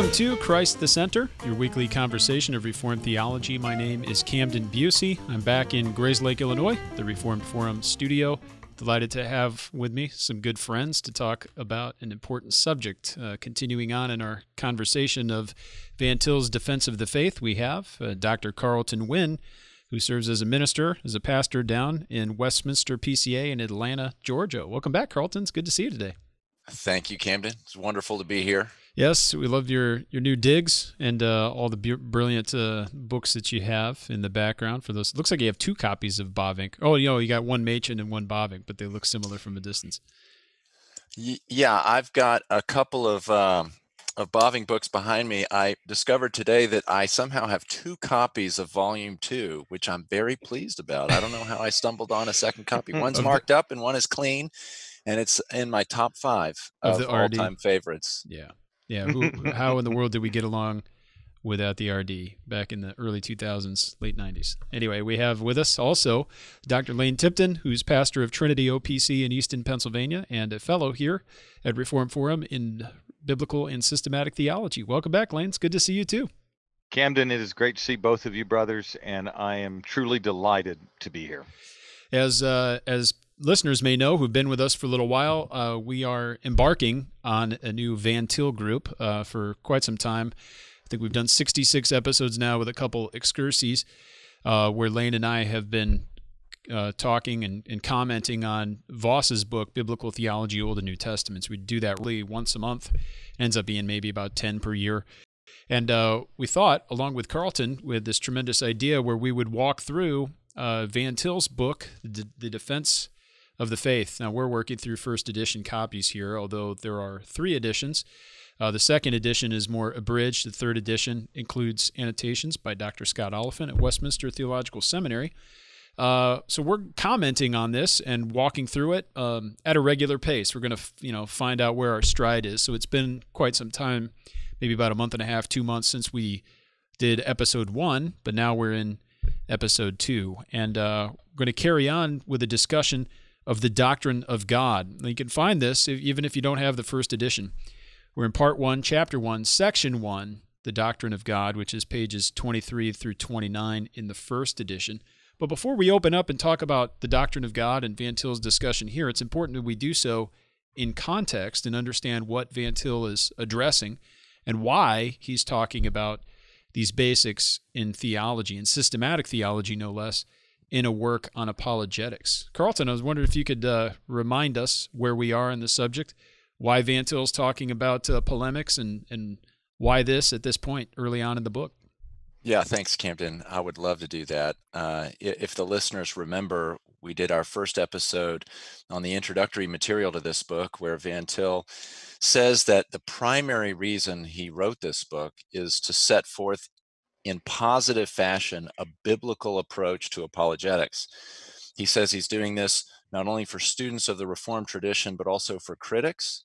Welcome to Christ the Center, your weekly conversation of Reformed theology. My name is Camden Bucey. I'm back in Grayslake, Illinois, the Reformed Forum studio. Delighted to have with me some good friends to talk about an important subject. Uh, continuing on in our conversation of Van Til's Defense of the Faith, we have uh, Dr. Carlton Wynne, who serves as a minister, as a pastor down in Westminster PCA in Atlanta, Georgia. Welcome back, Carlton. It's good to see you today. Thank you, Camden. It's wonderful to be here. Yes, we loved your your new digs and uh, all the bu- brilliant uh, books that you have in the background. For those, it looks like you have two copies of Bavinck. Oh, you know, you got one Machen and one Bavinck, but they look similar from a distance. Yeah, I've got a couple of um, of Bavinck books behind me. I discovered today that I somehow have two copies of Volume Two, which I'm very pleased about. I don't know how I stumbled on a second copy. One's marked up and one is clean, and it's in my top five of, of all-time favorites. Yeah. Yeah, who, how in the world did we get along without the RD back in the early 2000s, late 90s? Anyway, we have with us also Dr. Lane Tipton, who's pastor of Trinity OPC in Easton, Pennsylvania, and a fellow here at Reform Forum in Biblical and Systematic Theology. Welcome back, Lane. It's good to see you too. Camden, it is great to see both of you brothers, and I am truly delighted to be here. As uh, as listeners may know who've been with us for a little while, uh, we are embarking on a new Van Til group uh, for quite some time. I think we've done 66 episodes now with a couple excursies uh, where Lane and I have been uh, talking and, and, commenting on Vos's book, Biblical Theology, Old and New Testaments. We do that really once a month. Ends up being maybe about 10 per year. And uh, we thought, along with Carlton, with this tremendous idea where we would walk through uh, Van Til's book, The, the Defense of the Faith. Now, we're working through first edition copies here, although there are three editions. Uh, the second edition is more abridged. The third edition includes annotations by Dr. Scott Oliphint at Westminster Theological Seminary. Uh, so we're commenting on this and walking through it um, at a regular pace. We're going to, you know, find out where our stride is. So it's been quite some time, maybe about a month and a half, two months since we did episode one, but now we're in episode two, and uh, we're going to carry on with a discussion of the doctrine of God. You can find this even if you don't have the first edition. We're in part one, chapter one, section one, the doctrine of God, which is pages 23 through 29 in the first edition. But before we open up and talk about the doctrine of God and Van Til's discussion here, it's important that we do so in context and understand what Van Til is addressing and why he's talking about these basics in theology and systematic theology, no less, in a work on apologetics. Carlton, I was wondering if you could uh, remind us where we are in the subject, why Van Til's talking about uh, polemics, and, and why this at this point early on in the book. Yeah, thanks, Camden. I would love to do that. Uh, if the listeners remember, we did our first episode on the introductory material to this book, where Van Til says that the primary reason he wrote this book is to set forth in positive fashion a biblical approach to apologetics. He says he's doing this not only for students of the Reformed tradition, but also for critics.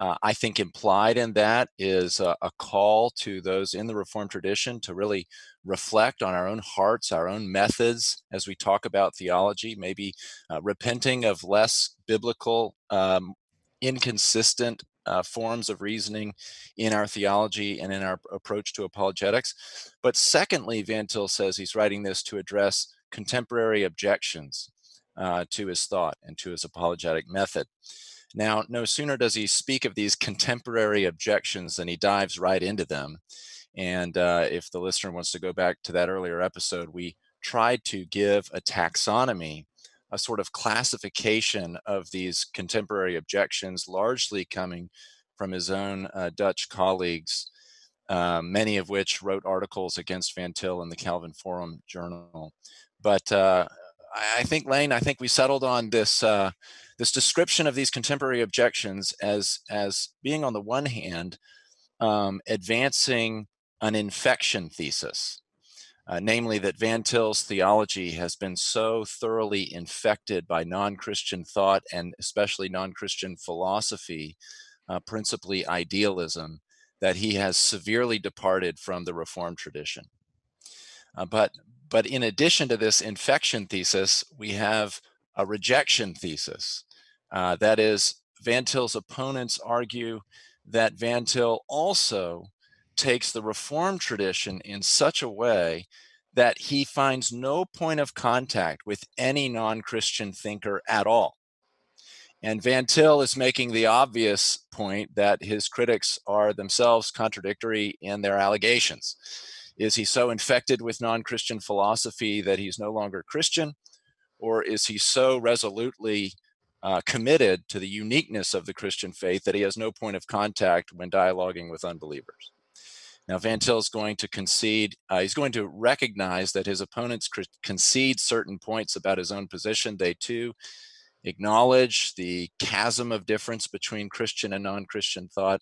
Uh, I think implied in that is a, a, call to those in the Reformed tradition to really reflect on our own hearts, our own methods as we talk about theology, maybe uh, repenting of less biblical, um, inconsistent uh, forms of reasoning in our theology and in our approach to apologetics. But secondly, Van Til says he's writing this to address contemporary objections uh, to his thought and to his apologetic method. Now, no sooner does he speak of these contemporary objections than he dives right into them. And uh, if the listener wants to go back to that earlier episode, we tried to give a taxonomy a sort of classification of these contemporary objections, largely coming from his own uh, Dutch colleagues, uh, many of which wrote articles against Van Til in the Calvin Forum Journal. But uh, I think Lane, I think we settled on this uh, this description of these contemporary objections as as being on the one hand um, advancing an infection thesis uh, namely that Van Til's theology has been so thoroughly infected by non Christian thought and especially non Christian philosophy, uh, principally idealism, that he has severely departed from the Reformed tradition. Uh, but, but in addition to this infection thesis, we have a rejection thesis. Uh, that is, Van Til's opponents argue that Van Til also takes the reform tradition in such a way that he finds no point of contact with any non Christian thinker at all. And Van Til is making the obvious point that his critics are themselves contradictory in their allegations. Is he so infected with non Christian philosophy that he's no longer Christian? Or is he so resolutely uh, committed to the uniqueness of the Christian faith that he has no point of contact when dialoguing with unbelievers? Now, Van Til is going to concede, uh, he's going to recognize that his opponents concede certain points about his own position. They too acknowledge the chasm of difference between Christian and non Christian thought.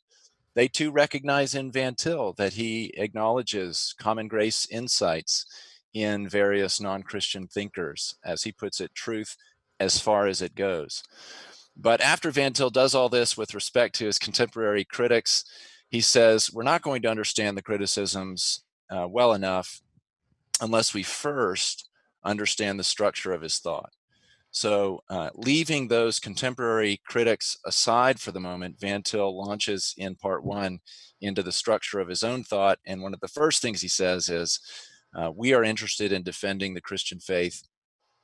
They too recognize in Van Til that he acknowledges common grace insights in various non Christian thinkers. As he puts it, truth as far as it goes. But after Van Til does all this with respect to his contemporary critics, he says, We're not going to understand the criticisms uh, well enough unless we first understand the structure of his thought. So, uh, leaving those contemporary critics aside for the moment, Van Til launches in part one into the structure of his own thought. And one of the first things he says is, uh, We are interested in defending the Christian faith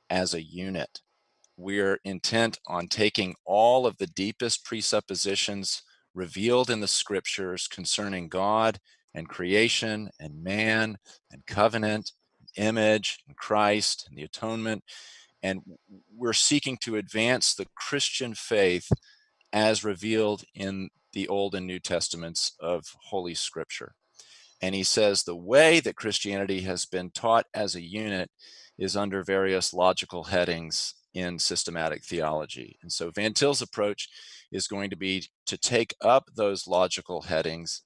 as a unit. We're intent on taking all of the deepest presuppositions revealed in the scriptures concerning God and creation and man and covenant, image and Christ and the atonement and we're seeking to advance the Christian faith as revealed in the Old and New Testaments of Holy Scripture. And he says the way that Christianity has been taught as a unit is under various logical headings in systematic theology. And so Van Til's approach is going to be to take up those logical headings,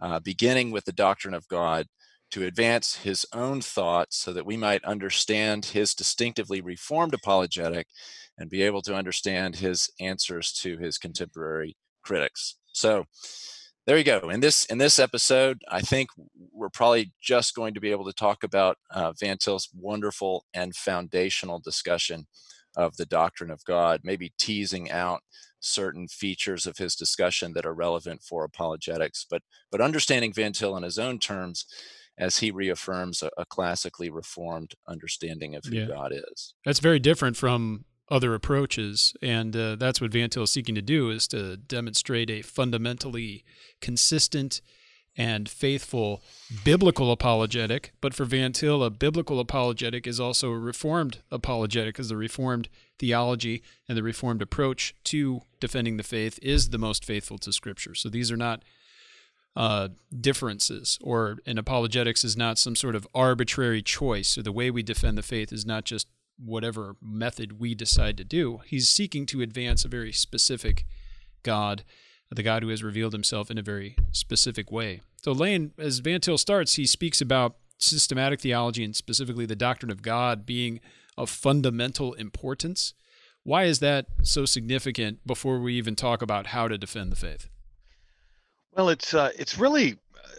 uh, beginning with the doctrine of God, to advance his own thoughts so that we might understand his distinctively reformed apologetic and be able to understand his answers to his contemporary critics. So there you go. In this in this episode, I think we're probably just going to be able to talk about uh, Van Til's wonderful and foundational discussion of the doctrine of God, maybe teasing out certain features of his discussion that are relevant for apologetics, but but understanding Van Til in his own terms as he reaffirms a, a classically reformed understanding of who yeah. God is. That's very different from other approaches, and uh, that's what Van Til is seeking to do: is to demonstrate a fundamentally consistent and faithful biblical apologetic. But for Van Til, a biblical apologetic is also a reformed apologetic, because the reformed theology and the reformed approach to defending the faith is the most faithful to Scripture. So these are not uh, differences, or an apologetics is not some sort of arbitrary choice. So the way we defend the faith is not just whatever method we decide to do. He's seeking to advance a very specific God, the God who has revealed himself in a very specific way. So Lane, as Van Til starts, he speaks about systematic theology and specifically the doctrine of God being of fundamental importance. Why is that so significant before we even talk about how to defend the faith? Well, it's uh, it's really,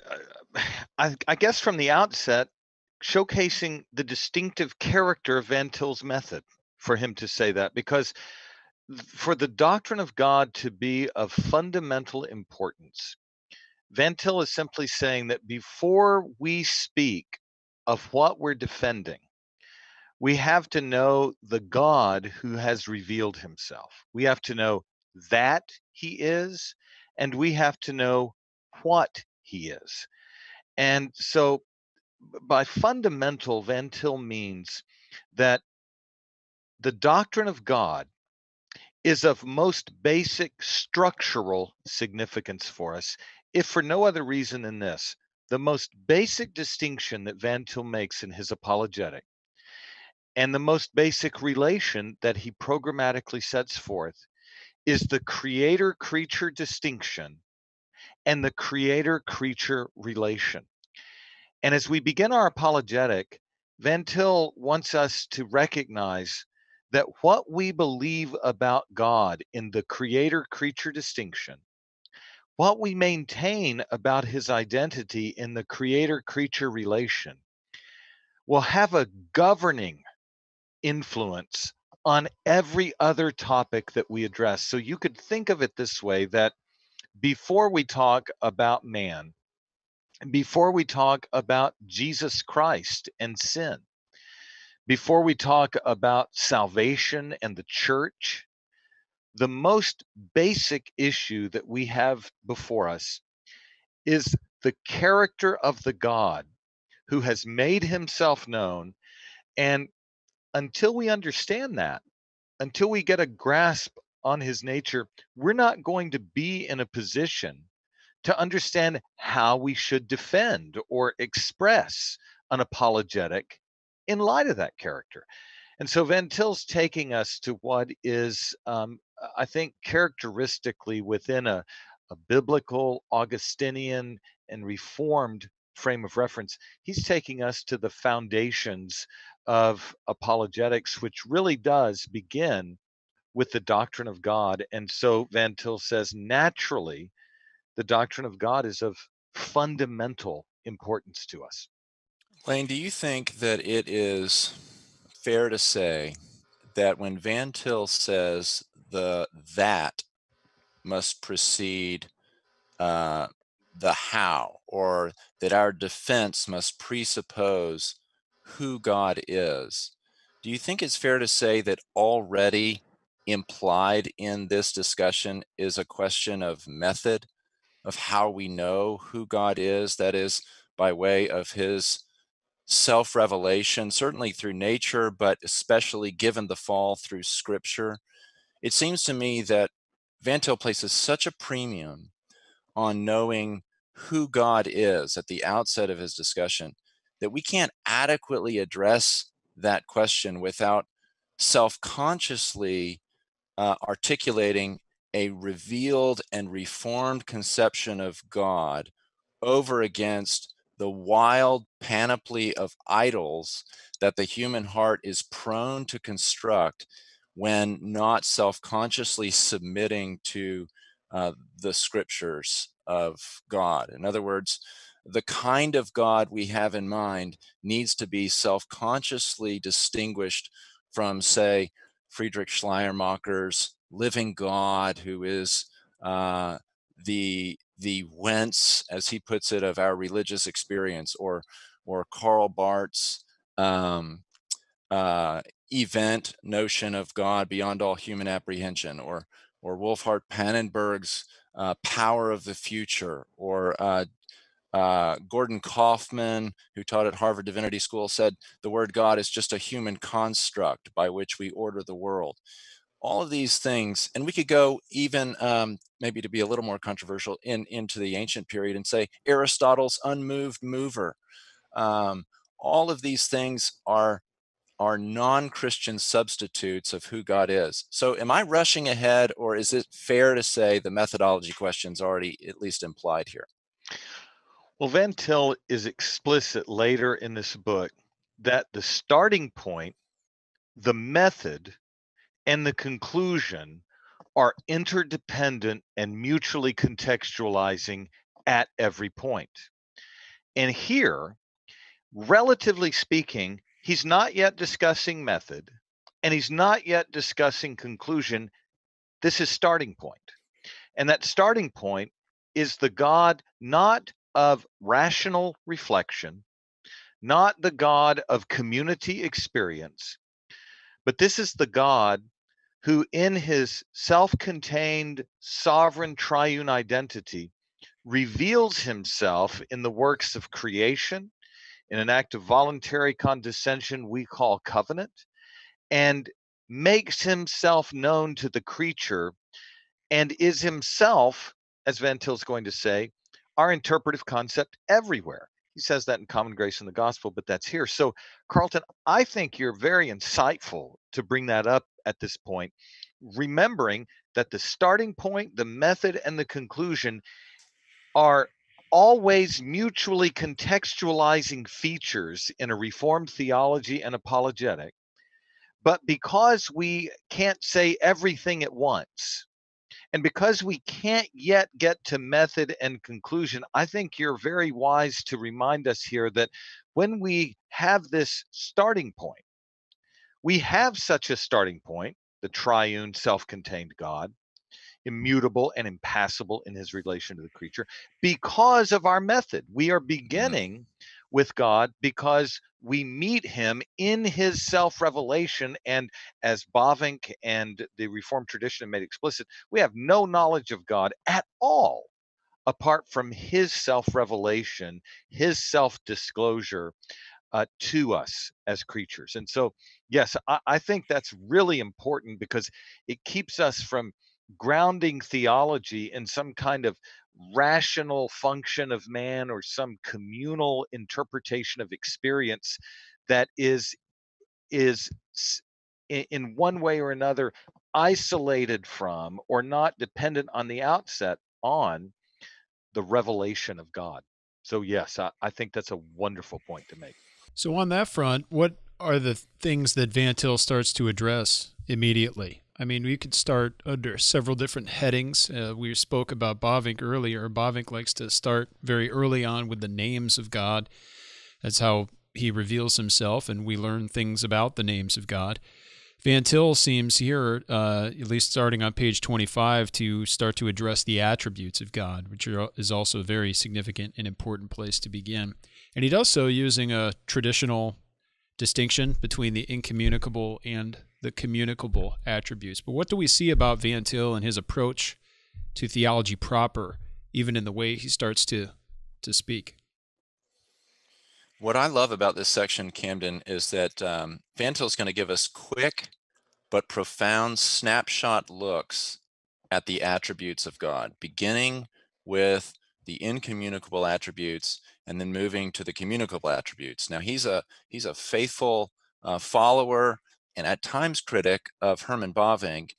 uh, I, I guess, from the outset, showcasing the distinctive character of Van Til's method for him to say that, because for the doctrine of God to be of fundamental importance, Van Til is simply saying that before we speak of what we're defending, we have to know the God who has revealed himself. We have to know that he is and we have to know what he is. And so, by fundamental, Van Til means that the doctrine of God is of most basic structural significance for us, if for no other reason than this. The most basic distinction that Van Til makes in his apologetic, and the most basic relation that he programmatically sets forth, is the creator creature distinction and the creator creature relation. And as we begin our apologetic, Van Til wants us to recognize that what we believe about God in the creator creature distinction, what we maintain about his identity in the creator creature relation, will have a governing influence on every other topic that we address. So you could think of it this way that before we talk about man, before we talk about Jesus Christ and sin, before we talk about salvation and the church, the most basic issue that we have before us is the character of the God who has made himself known. And until we understand that, until we get a grasp on his nature, we're not going to be in a position to understand how we should defend or express an apologetic in light of that character. And so Van Til's taking us to what is, um, I think, characteristically within a, a biblical, Augustinian, and Reformed frame of reference. He's taking us to the foundations of apologetics, which really does begin with the doctrine of God. And so Van Til says, naturally, the doctrine of God is of fundamental importance to us. Lane, do you think that it is fair to say that when Van Til says the that must precede uh, the how, or that our defense must presuppose who God is, do you think it's fair to say that already implied in this discussion is a question of method, of how we know who God is? That is, by way of his self revelation, certainly through nature, but especially given the fall through scripture. It seems to me that Van Til places such a premium on knowing who God is at the outset of his discussion that we can't adequately address that question without self consciously uh, articulating a revealed and reformed conception of God over against the wild panoply of idols that the human heart is prone to construct when not self consciously submitting to uh, the scriptures of God. In other words, the kind of God we have in mind needs to be self consciously distinguished from, say, Friedrich Schleiermacher's living God, who is uh, the the whence, as he puts it, of our religious experience, or or Karl Barth's um, uh, event notion of God beyond all human apprehension, or or Wolfhart Pannenberg's uh, power of the future, or uh, uh, Gordon Kaufman, who taught at Harvard Divinity School, said the word God is just a human construct by which we order the world. All of these things, and we could go even um, maybe to be a little more controversial in into the ancient period and say Aristotle's unmoved mover. Um, all of these things are are non-Christian substitutes of who God is. So am I rushing ahead or is it fair to say the methodology question's already at least implied here? Well, Van Til is explicit later in this book that the starting point, the method, and the conclusion are interdependent and mutually contextualizing at every point. And here, relatively speaking, he's not yet discussing method and he's not yet discussing conclusion. This is starting point. And that starting point is the God not of rational reflection, not the God of community experience, but this is the God who, in his self contained sovereign triune identity, reveals himself in the works of creation, in an act of voluntary condescension we call covenant, and makes himself known to the creature and is himself, as Van Til's going to say, our interpretive concept everywhere. He says that in Common Grace in the Gospel, but that's here. So, Carlton, I think you're very insightful to bring that up at this point, remembering that the starting point, the method, and the conclusion are always mutually contextualizing features in a Reformed theology and apologetic. But because we can't say everything at once, and because we can't yet get to method and conclusion, I think you're very wise to remind us here that when we have this starting point, we have such a starting point, the triune self contained God. immutable and impassible in his relation to the creature because of our method. We are mm-hmm. beginning mm-hmm. with God because we meet him in his self revelation. And as Bavinck and the Reformed tradition have made explicit, we have no knowledge of God at all apart from his self revelation, his self disclosure uh, to us as creatures. And so, yes, I, I think that's really important because it keeps us from grounding theology in some kind of rational function of man or some communal interpretation of experience that is is in one way or another isolated from or not dependent on the outset on the revelation of God. So yes, I, I think that's a wonderful point to make. So on that front, what are the things that Van Til starts to address immediately? I mean, we could start under several different headings. Uh, we spoke about Bavinck earlier. Bavinck likes to start very early on with the names of God. That's how he reveals himself, and we learn things about the names of God. Van Til seems here, uh, at least starting on page 25, to start to address the attributes of God, which are, is also a very significant and important place to begin. And he does so using a traditional distinction between the incommunicable and the communicable attributes. But what do we see about Van Til and his approach to theology proper, even in the way he starts to, to speak? What I love about this section, Camden, is that um, Van Til is going to give us quick but profound snapshot looks at the attributes of God, beginning with the incommunicable attributes and then moving to the communicable attributes. Now he's a he's a faithful uh, follower and at times critic of Herman Bavinck,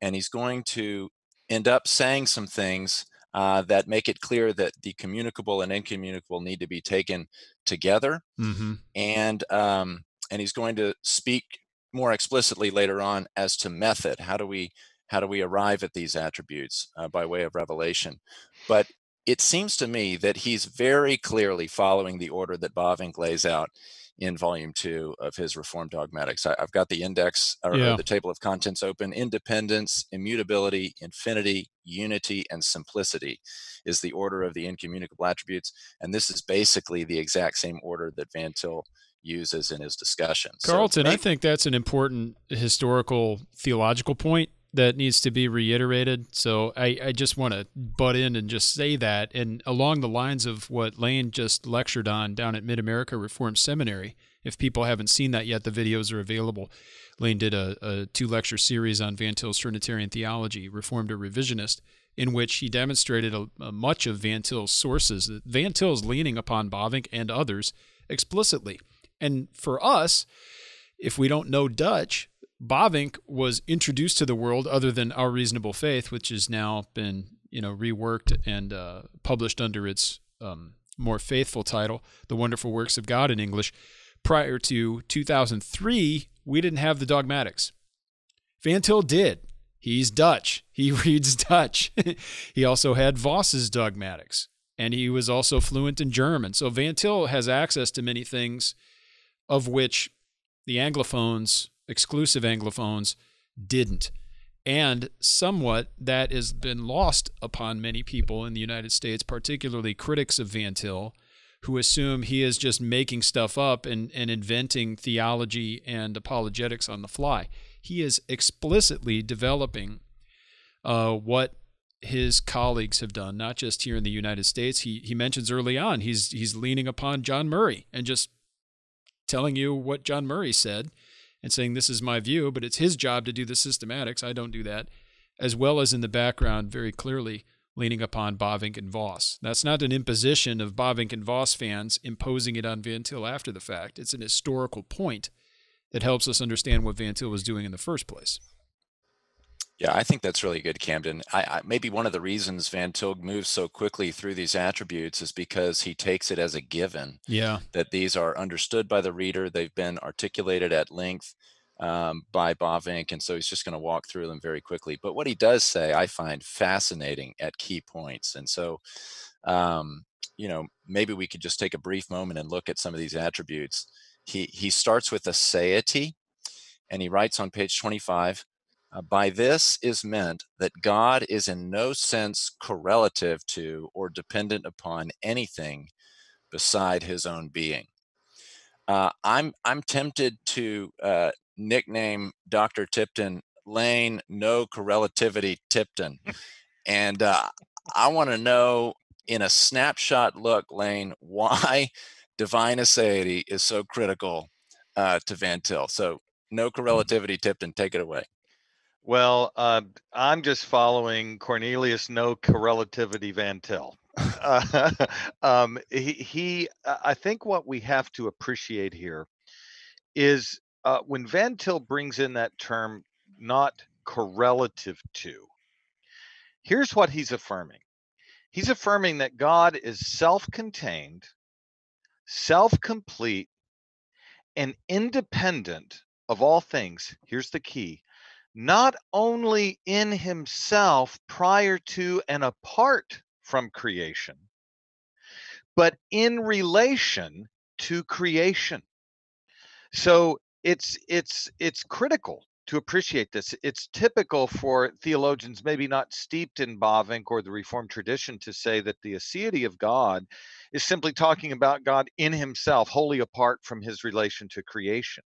and he's going to end up saying some things uh, that make it clear that the communicable and incommunicable need to be taken together. Mm-hmm. And um, and he's going to speak more explicitly later on as to method. How do we how do we arrive at these attributes uh, by way of revelation? But it seems to me that he's very clearly following the order that Bavinck lays out in volume two of his Reformed Dogmatics. I, have got the index or, yeah. or, the table of contents open. Independence, immutability, infinity, unity, and simplicity is the order of the incommunicable attributes. And this is basically the exact same order that Van Til uses in his discussions. Carlton, so maybe, I think that's an important historical theological point that needs to be reiterated. So I, I just want to butt in and just say that. And along the lines of what Lane just lectured on down at Mid America Reformed Seminary, if people haven't seen that yet, the videos are available. Lane did a, a two lecture series on Van Til's Trinitarian theology, Reformed or Revisionist, in which he demonstrated a, a much of Van Til's sources. Van Til's leaning upon Bavinck and others explicitly. And for us, if we don't know Dutch, Bavinck was introduced to the world other than Our Reasonable Faith, which has now been you know reworked and uh, published under its um, more faithful title, The Wonderful Works of God in English. Prior to 2003, we didn't have the dogmatics. Van Til did. He's Dutch. He reads Dutch. he also had Vos's dogmatics, and he was also fluent in German. So Van Til has access to many things of which the Anglophones exclusive Anglophones didn't. And somewhat that has been lost upon many people in the United States, particularly critics of Van Til, who assume he is just making stuff up and, and inventing theology and apologetics on the fly. He is explicitly developing uh, what his colleagues have done, not just here in the United States. He he mentions early on he's he's leaning upon John Murray and just telling you what John Murray said and saying this is my view, but it's his job to do the systematics. I don't do that, as well as in the background very clearly leaning upon Bavinck and Vos. That's not an imposition of Bavinck and Vos fans imposing it on Van Til after the fact. It's an historical point that helps us understand what Van Til was doing in the first place. Yeah, I think that's really good, Camden. I, I, maybe one of the reasons Van Til moves so quickly through these attributes is because he takes it as a given. Yeah, that these are understood by the reader. They've been articulated at length um, by Bavinck, and so he's just going to walk through them very quickly. But what he does say, I find fascinating at key points, and so um, you know maybe we could just take a brief moment and look at some of these attributes. He he starts with aseity, and he writes on page twenty five Uh, by this is meant that God is in no sense correlative to or dependent upon anything beside his own being. Uh, I'm I'm tempted to uh, nickname Dr. Tipton Lane No Correlativity Tipton, and uh, I want to know in a snapshot look, Lane, why divine aseity is so critical uh, to Van Til. So no mm-hmm. correlativity Tipton, take it away. Well, uh, I'm just following Cornelius No Correlativity Van Til. Uh, um, he, he, I think what we have to appreciate here is uh, when Van Til brings in that term, not correlative to, here's what he's affirming. He's affirming that God is self contained, self complete, and independent of all things. Here's the key not only in himself prior to and apart from creation, but in relation to creation. So it's it's it's critical to appreciate this. It's typical for theologians, maybe not steeped in Bavinck or the Reformed tradition, to say that the aseity of God is simply talking about God in himself, wholly apart from his relation to creation.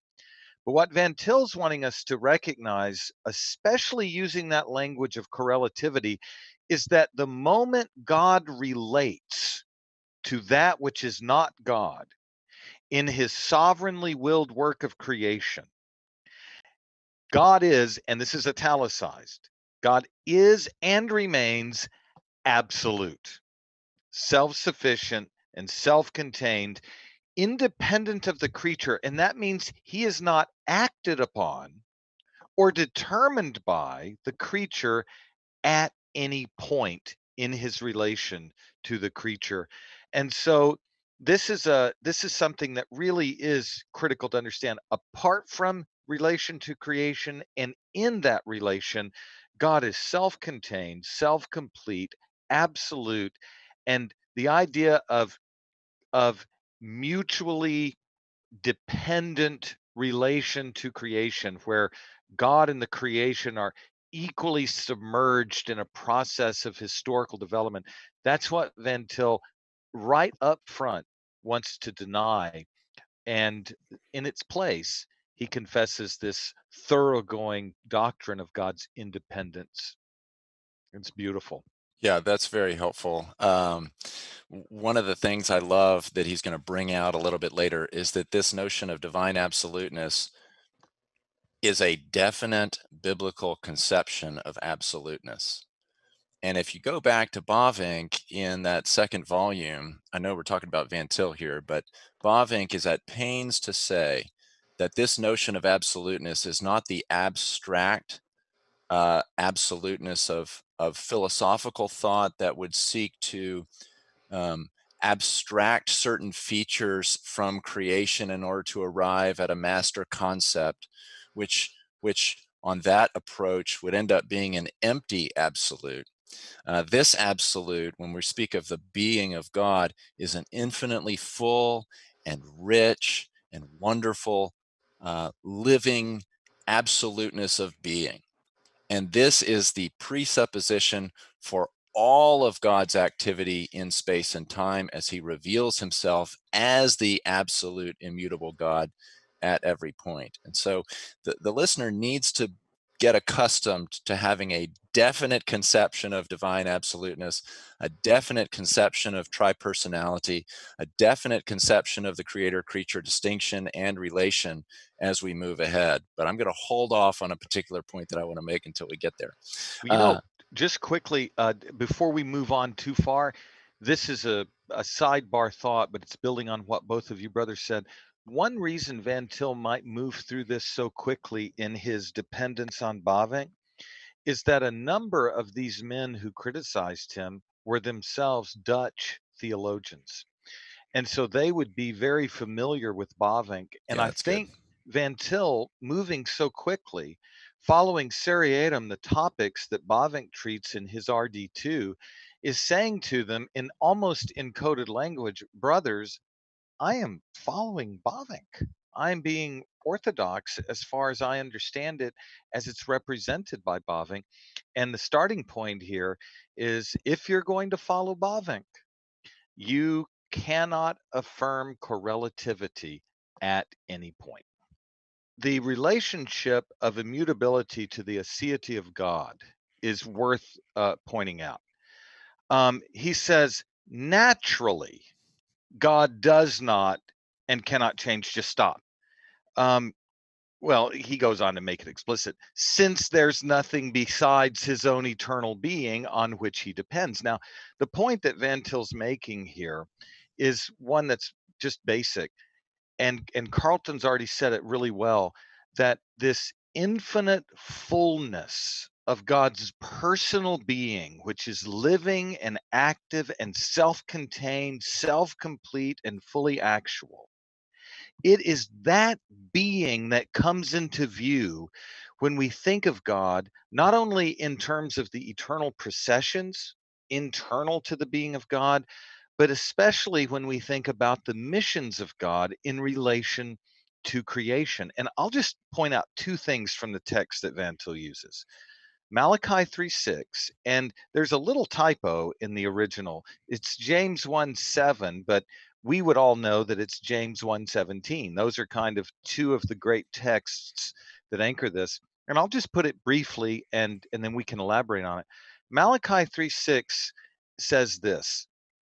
But what Van Til's wanting us to recognize, especially using that language of correlativity, is that the moment God relates to that which is not God in his sovereignly willed work of creation, God is, and this is italicized, God is and remains absolute, self sufficient, and self contained, independent of the creature. And that means he is not acted upon or determined by the creature at any point in his relation to the creature. And so this is a this is something that really is critical to understand apart from relation to creation. And in that relation, God is self contained, self complete, absolute. And the idea of, of mutually dependent relation to creation, where God and the creation are equally submerged in a process of historical development. That's what Van Til, right up front, wants to deny. And in its place, he confesses this thoroughgoing doctrine of God's independence. It's beautiful. Yeah, that's very helpful. Um, one of the things I love that he's going to bring out a little bit later is that this notion of divine absoluteness is a definite biblical conception of absoluteness. And if you go back to Bavinck in that second volume, I know we're talking about Van Til here, but Bavinck is at pains to say that this notion of absoluteness is not the abstract uh, absoluteness of of philosophical thought that would seek to um, abstract certain features from creation in order to arrive at a master concept, which which on that approach would end up being an empty absolute. Uh, this absolute, when we speak of the being of God, is an infinitely full and rich and wonderful uh, living absoluteness of being. And this is the presupposition for all of God's activity in space and time as he reveals himself as the absolute immutable God at every point. And so the, the listener needs to get accustomed to having a definite conception of divine absoluteness, a definite conception of tripersonality, a definite conception of the creator creature distinction and relation as we move ahead. But I'm going to hold off on a particular point that I want to make until we get there. you know, uh, just quickly, uh, before we move on too far, this is a, a sidebar thought, but it's building on what both of you brothers said one reason Van Til might move through this so quickly in his dependence on Bavinck is that a number of these men who criticized him were themselves Dutch theologians. And so they would be very familiar with Bavinck. And yeah, I think good. Van Til moving so quickly, following seriatim, the topics that Bavinck treats in his RD2, is saying to them in almost encoded language, brothers, I am following Bavinck. I'm being orthodox as far as I understand it, as it's represented by Bavinck. And the starting point here is if you're going to follow Bavinck, you cannot affirm correlativity at any point. The relationship of immutability to the aseity of God is worth uh, pointing out. Um, he says, naturally, God does not and cannot change, just stop. Um, well, he goes on to make it explicit since there's nothing besides his own eternal being on which he depends. Now, the point that Van Til's making here is one that's just basic. And, and Carlton's already said it really well that this infinite fullness of God's personal being, which is living and active and self contained, self complete, and fully actual. It is that being that comes into view when we think of God, not only in terms of the eternal processions internal to the being of God, but especially when we think about the missions of God in relation to creation. And I'll just point out two things from the text that Van Til uses. Malachi 3:6, and there's a little typo in the original. It's James 1 7, but we would all know that it's James 1:17. Those are kind of two of the great texts that anchor this. And I'll just put it briefly and, and then we can elaborate on it. Malachi 3:6 says this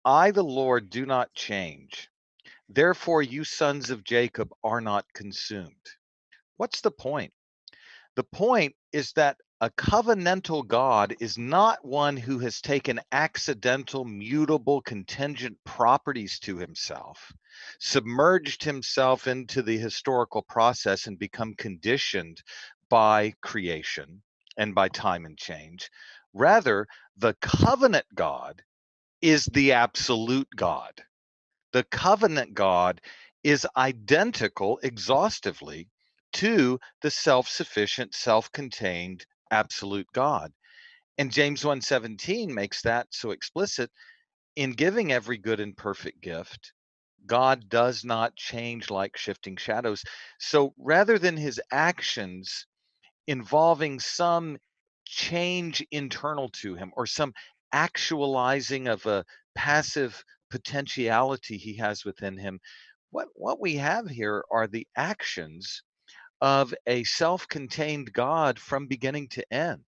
I, the Lord, do not change. Therefore, you sons of Jacob are not consumed. What's the point? The point is that a covenantal God is not one who has taken accidental, mutable, contingent properties to himself, submerged himself into the historical process, and become conditioned by creation and by time and change. Rather, the covenant God is the absolute God. The covenant God is identical exhaustively to the self-sufficient, self-contained absolute God. And James 1:17 makes that so explicit in giving every good and perfect gift. God does not change like shifting shadows. So rather than his actions involving some change internal to him or some actualizing of a passive potentiality he has within him, what, what we have here are the actions of a self contained God from beginning to end.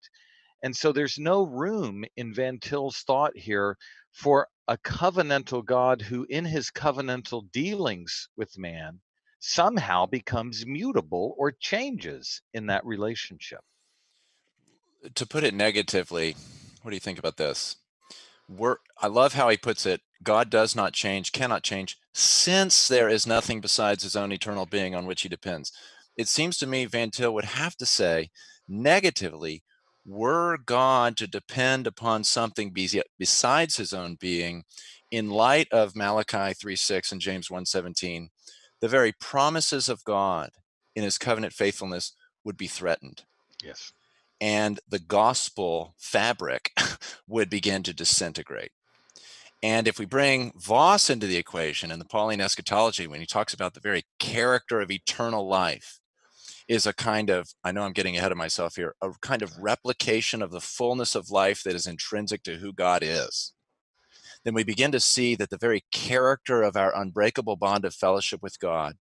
And so there's no room in Van Til's thought here for a covenantal God who, in his covenantal dealings with man, somehow becomes mutable or changes in that relationship. To put it negatively, what do you think about this? We're, I love how he puts it God does not change, cannot change, since there is nothing besides his own eternal being on which he depends it seems to me Van Til would have to say negatively, were God to depend upon something besides his own being, in light of Malachi 3:6 and James 1:17, the very promises of God in his covenant faithfulness would be threatened. Yes. And the gospel fabric would begin to disintegrate. And if we bring Vos into the equation in the Pauline eschatology, when he talks about the very character of eternal life, is a kind of, I know I'm getting ahead of myself here, a kind of replication of the fullness of life that is intrinsic to who God is. Then we begin to see that the very character of our unbreakable bond of fellowship with God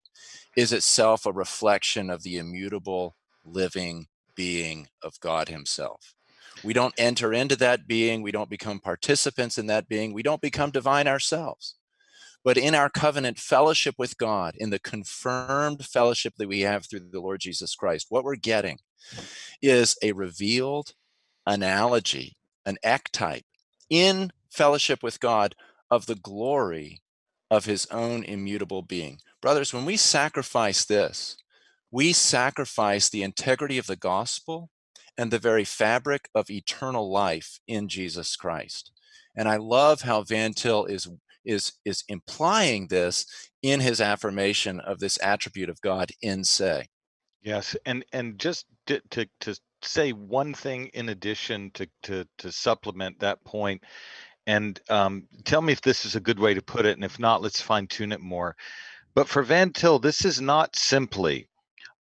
is itself a reflection of the immutable living being of God Himself. We don't enter into that being, we don't become participants in that being, we don't become divine ourselves. But in our covenant fellowship with God, in the confirmed fellowship that we have through the Lord Jesus Christ, what we're getting is a revealed analogy, an archetype in fellowship with God of the glory of his own immutable being. Brothers, when we sacrifice this, we sacrifice the integrity of the gospel and the very fabric of eternal life in Jesus Christ. And I love how Van Til is is is implying this in his affirmation of this attribute of God in say. Yes, and and just to to, to say one thing in addition to to to supplement that point, and um, tell me if this is a good way to put it, and if not, let's fine tune it more. But for Van Til, this is not simply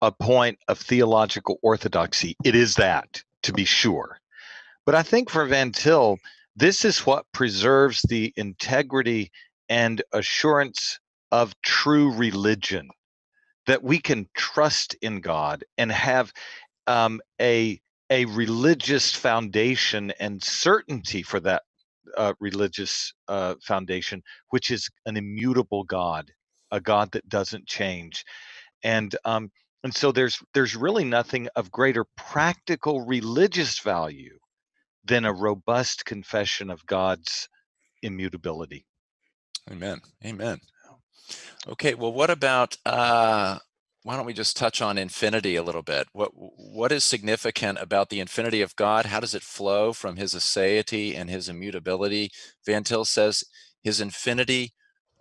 a point of theological orthodoxy. It is that, to be sure. But I think for Van Til, this is what preserves the integrity and assurance of true religion that we can trust in God and have um, a a religious foundation and certainty for that uh, religious uh, foundation, which is an immutable God, a God that doesn't change, and um, and so there's there's really nothing of greater practical religious value than a robust confession of God's immutability. Amen. Amen. Okay, well, what about uh, why don't we just touch on infinity a little bit? What what is significant about the infinity of God? How does it flow from his aseity and his immutability? Van Til says his infinity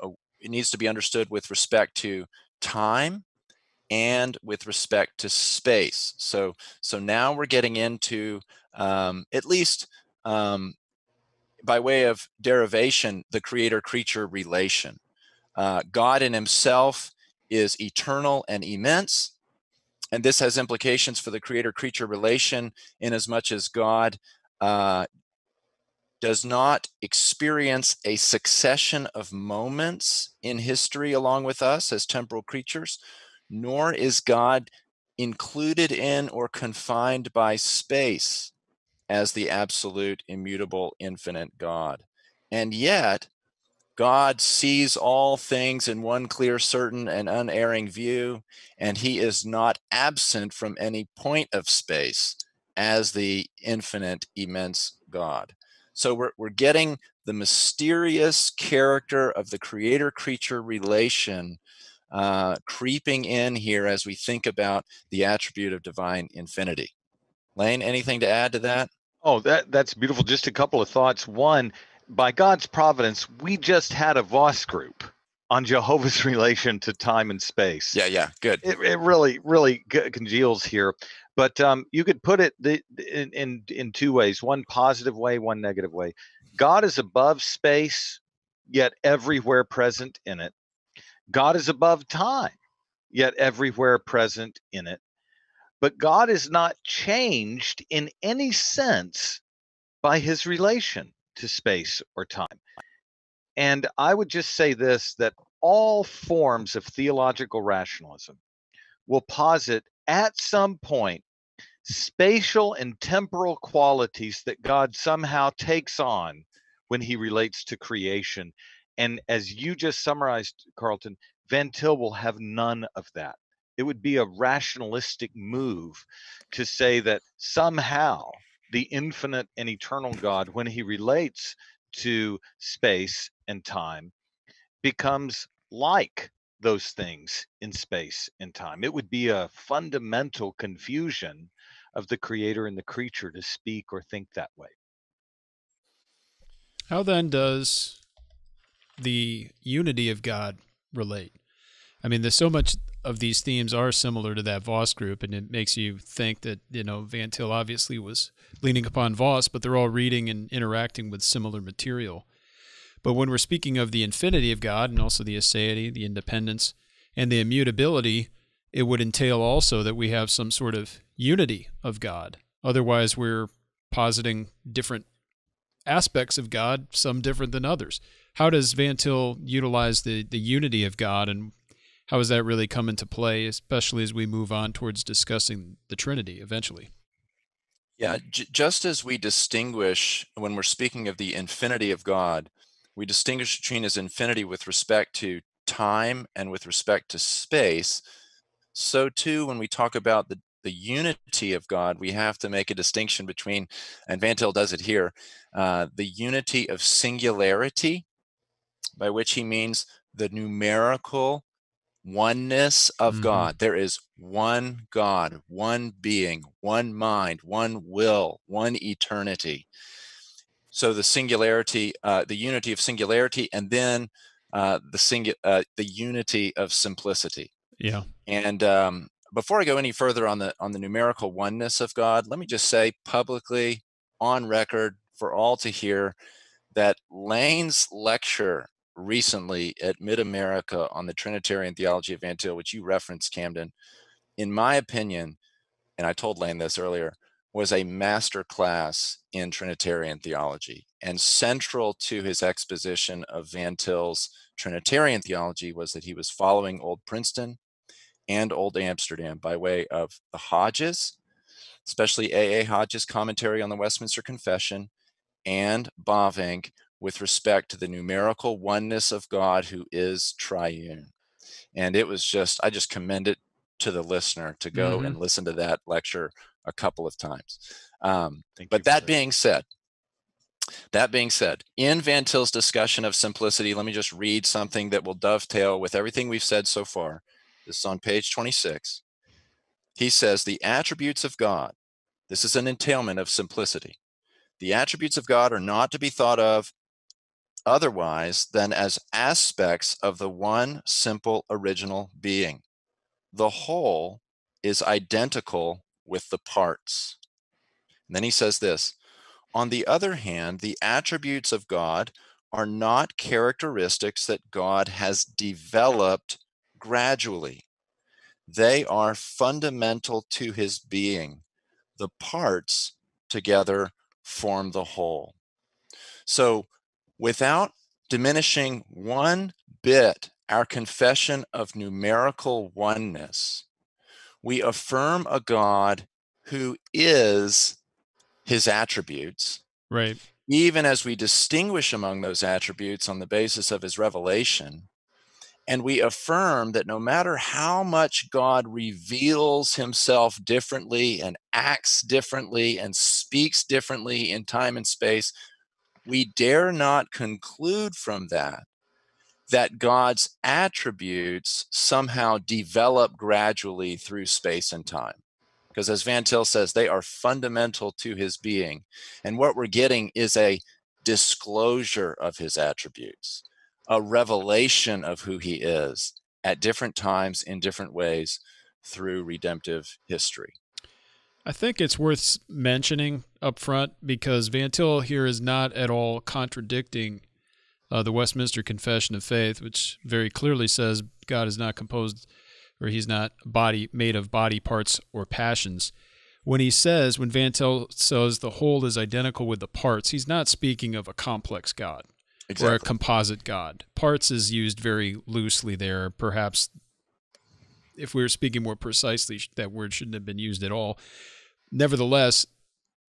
uh, needs to be understood with respect to time and with respect to space. So so now we're getting into um, at least um, by way of derivation the creator creature relation. Uh, God in himself is eternal and immense. And this has implications for the creator creature relation, in as much as God uh, does not experience a succession of moments in history along with us as temporal creatures, nor is God included in or confined by space as the absolute, immutable, infinite God. And yet, God sees all things in one clear, certain, and unerring view, and he is not absent from any point of space as the infinite, immense God. So we're, we're getting the mysterious character of the creator creature relation uh, creeping in here as we think about the attribute of divine infinity. Lane, anything to add to that? Oh, that that's beautiful. Just a couple of thoughts. One, by God's providence, we just had a Vos group on Jehovah's relation to time and space. Yeah, yeah, good. It, it really, really congeals here. But um, you could put it the, in, in in two ways: one positive way, one negative way. God is above space, yet everywhere present in it. God is above time, yet everywhere present in it. But God is not changed in any sense by his relation to space or time. And I would just say this that all forms of theological rationalism will posit at some point spatial and temporal qualities that God somehow takes on when he relates to creation. And as you just summarized, Carlton, Van Til will have none of that. It would be a rationalistic move to say that somehow the infinite and eternal God, when he relates to space and time, becomes like those things in space and time. It would be a fundamental confusion of the creator and the creature to speak or think that way. How then does the unity of God relate? I mean, there's so much of these themes are similar to that Vos group, and it makes you think that you know Van Til obviously was leaning upon Vos, but they're all reading and interacting with similar material. But when we're speaking of the infinity of God and also the aseity, the independence, and the immutability, it would entail also that we have some sort of unity of God. Otherwise, we're positing different aspects of God, some different than others. How does Van Til utilize the, the unity of God and how does that really come into play, especially as we move on towards discussing the Trinity eventually? Yeah, j- just as we distinguish when we're speaking of the infinity of God, we distinguish between his infinity with respect to time and with respect to space. So, too, when we talk about the, the unity of God, we have to make a distinction between, and Van Til does it here, uh, the unity of singularity, by which he means the numerical oneness of mm-hmm. God. There is one God, one being, one mind, one will, one eternity. So the singularity, uh, the unity of singularity, and then uh, the singu- uh, the unity of simplicity. Yeah. And um, before I go any further on the on the numerical oneness of God, let me just say publicly on record for all to hear that Lane's lecture recently at Mid America on the Trinitarian theology of Til, which you referenced, Camden, in my opinion, and I told Lane this earlier, was a master class in Trinitarian theology. And central to his exposition of Van Til's Trinitarian theology was that he was following Old Princeton and Old Amsterdam by way of the Hodges, especially A.A. Hodge's commentary on the Westminster Confession, and Bavinck with respect to the numerical oneness of God who is triune. And it was just, I just commend it to the listener to go mm-hmm. and listen to that lecture a couple of times. Um, but that being said, that being said, in Van Til's discussion of simplicity, let me just read something that will dovetail with everything we've said so far. This is on page 26. He says, The attributes of God, this is an entailment of simplicity. The attributes of God are not to be thought of otherwise than as aspects of the one simple original being. The whole is identical with the parts. And then he says this On the other hand, the attributes of God are not characteristics that God has developed gradually. They are fundamental to his being. The parts together form the whole. So, without diminishing one bit our confession of numerical oneness, we affirm a God who is his attributes. Right. Even as we distinguish among those attributes on the basis of his revelation, and we affirm that no matter how much God reveals himself differently and acts differently and speaks differently in time and space, we dare not conclude from that that God's attributes somehow develop gradually through space and time. Because as Van Til says, they are fundamental to his being. And what we're getting is a disclosure of his attributes, a revelation of who he is at different times in different ways through redemptive history. I think it's worth mentioning up front because Van Til here is not at all contradicting uh, the Westminster Confession of Faith, which very clearly says God is not composed or he's not body made of body parts or passions. When he says, when Van Til says the whole is identical with the parts, he's not speaking of a complex God exactly. or a composite God. Parts is used very loosely there. Perhaps if we were speaking more precisely, that word shouldn't have been used at all. Nevertheless,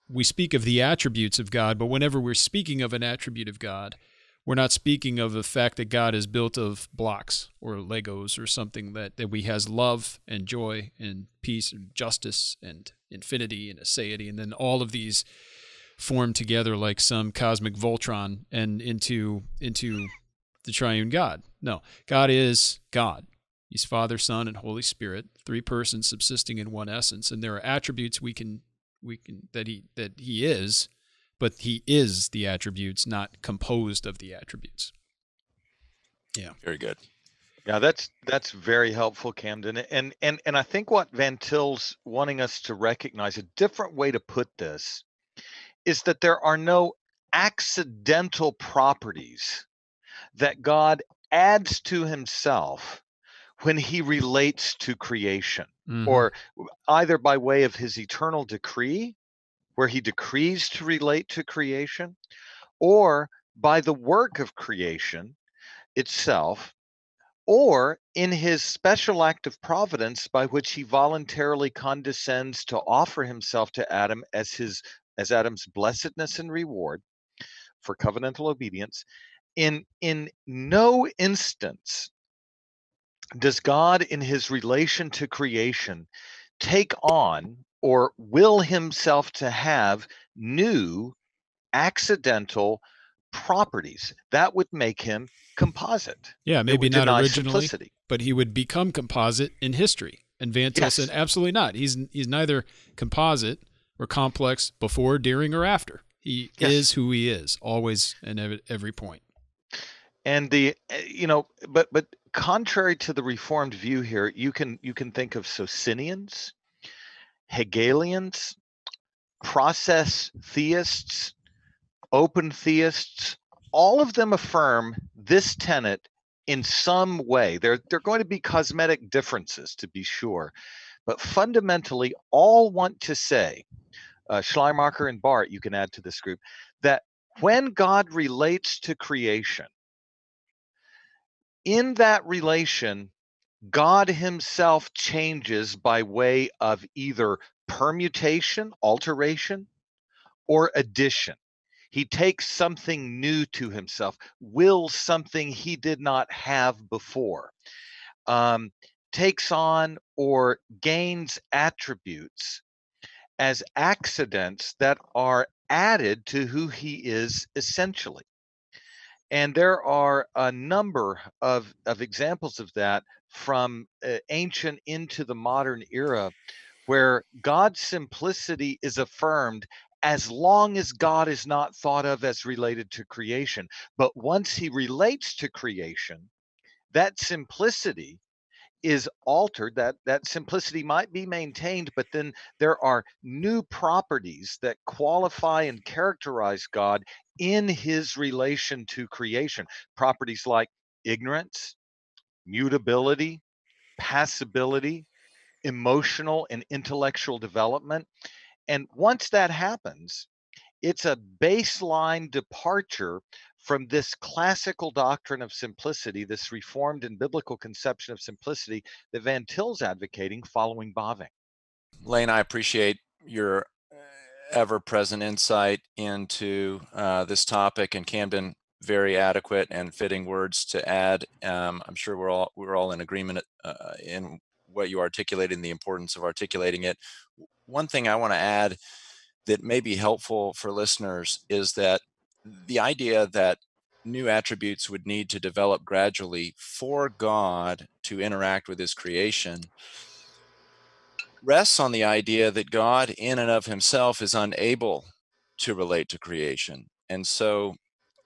we speak of the attributes of God, but whenever we're speaking of an attribute of God, we're not speaking of the fact that God is built of blocks or Legos or something that, that we has love and joy and peace and justice and infinity and aseity, and then all of these form together like some cosmic Voltron and into into the triune God. No, God is God. He's Father, Son, and Holy Spirit, three persons subsisting in one essence, and there are attributes we can we can that he that he is but he is the attributes, not composed of the attributes. Yeah. Very good. Yeah, that's that's very helpful, Camden. And and and I think what Van Til's wanting us to recognize a different way to put this is that there are no accidental properties that God adds to himself when he relates to creation mm-hmm. or either by way of his eternal decree where he decrees to relate to creation, or by the work of creation itself, or in his special act of providence by which he voluntarily condescends to offer himself to Adam as his as Adam's blessedness and reward for covenantal obedience. In in no instance does God in his relation to creation take on or will himself to have new accidental properties that would make him composite. Yeah, maybe not originally, simplicity. but he would become composite in history. And Van Til yes. said, absolutely not. He's he's neither composite or complex before, during, or after. He yes. is who he is, always and at every point. And the eh, you know, but but contrary to the reformed view here, you can you can think of Socinians Hegelians, process theists, open theists, all of them affirm this tenet in some way. There, there are going to be cosmetic differences, to be sure, but fundamentally all want to say, uh, Schleiermacher and Barth you can add to this group, that when God relates to creation, in that relation, God himself changes by way of either permutation, alteration, or addition. He takes something new to himself, wills something he did not have before, um, takes on or gains attributes as accidents that are added to who he is essentially. And there are a number of, of examples of that from uh, ancient into the modern era where God's simplicity is affirmed as long as God is not thought of as related to creation. But once he relates to creation, that simplicity is altered that that simplicity might be maintained but then there are new properties that qualify and characterize god in his relation to creation. Properties like ignorance mutability passibility emotional and intellectual development and once that happens, it's a baseline departure from this classical doctrine of simplicity, this reformed and biblical conception of simplicity that Van Til's advocating following Bavinck. Lane, I appreciate your uh, ever present insight into uh, this topic and Camden very adequate and fitting words to add. Um, I'm sure we're all we're all in agreement uh, in what you articulated and the importance of articulating it one thing I want to add that may be helpful for listeners is that the idea that new attributes would need to develop gradually for God to interact with his creation rests on the idea that God, in and of himself, is unable to relate to creation. And so,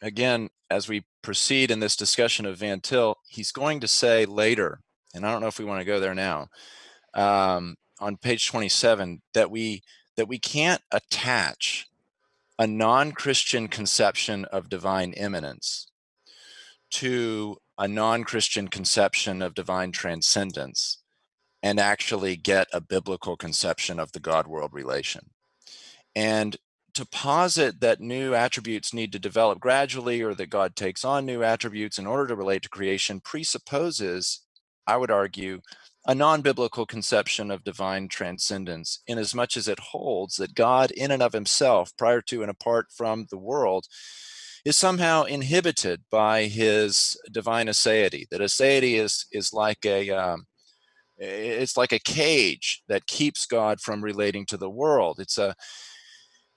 again, as we proceed in this discussion of Van Til, he's going to say later, and I don't know if we want to go there now, um, on page 27 that we that we can't attach a non-christian conception of divine immanence to a non-christian conception of divine transcendence and actually get a biblical conception of the god world relation. And to posit that new attributes need to develop gradually or that god takes on new attributes in order to relate to creation presupposes i would argue a non biblical conception of divine transcendence, inasmuch as it holds that God, in and of himself, prior to and apart from the world, is somehow inhibited by his divine aseity. That aseity is, is like a. Um, it's like a cage that keeps God from relating to the world. It's a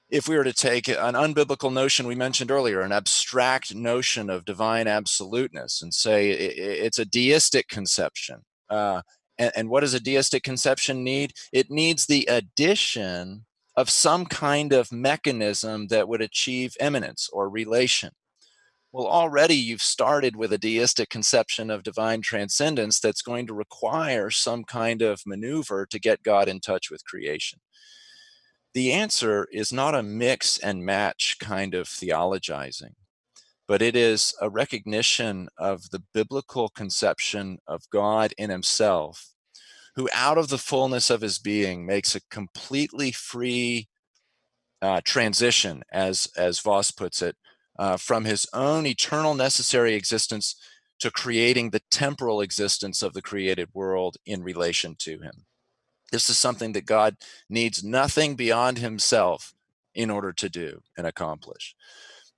if we were to take an unbiblical notion we mentioned earlier, an abstract notion of divine absoluteness, and say it's a deistic conception, uh, and, and what does a deistic conception need? It needs the addition of some kind of mechanism that would achieve immanence or relation. Well, already you've started with a deistic conception of divine transcendence that's going to require some kind of maneuver to get God in touch with creation. The answer is not a mix and match kind of theologizing, but it is a recognition of the biblical conception of God in himself, who out of the fullness of his being makes a completely free uh, transition, as, as Vos puts it, uh, from his own eternal necessary existence to creating the temporal existence of the created world in relation to him. This is something that God needs nothing beyond himself in order to do and accomplish.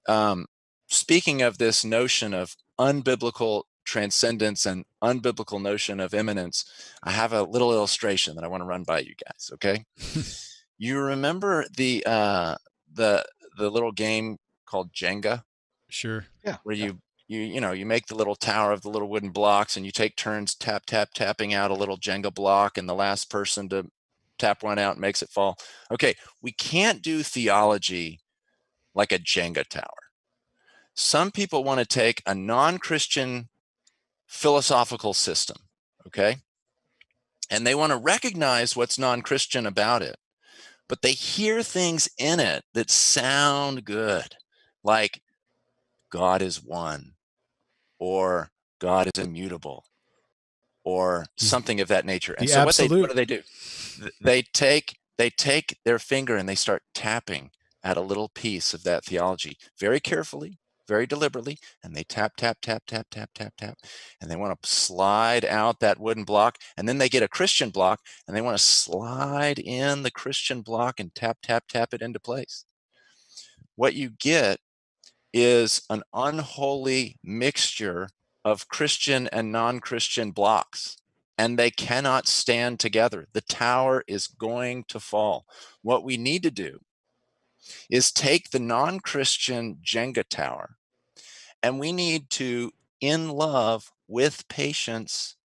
Um, speaking of this notion of unbiblical transcendence and unbiblical notion of immanence, I have a little illustration that I want to run by you guys. Okay, you remember the uh, the the little game called Jenga? Sure. Yeah. Where you you you know you make the little tower of the little wooden blocks and you take turns tap tap tapping out a little Jenga block and the last person to tap one out makes it fall. Okay, we can't do theology like a Jenga tower some people want to take a non Christian philosophical system, okay? And they want to recognize what's non Christian about it, but they hear things in it that sound good, like God is one or God is immutable. or mm. something of that nature. And The so what they what do they do? They take they take their finger and they start tapping at a little piece of that theology very carefully, very deliberately, and they tap tap tap tap tap tap tap, and they want to slide out that wooden block, and then they get a Christian block and they want to slide in the Christian block and tap tap tap it into place. What you get is an unholy mixture of Christian and non-Christian blocks and they cannot stand together. The tower is going to fall. What we need to do is take the non Christian Jenga tower and we need to, in love with patience,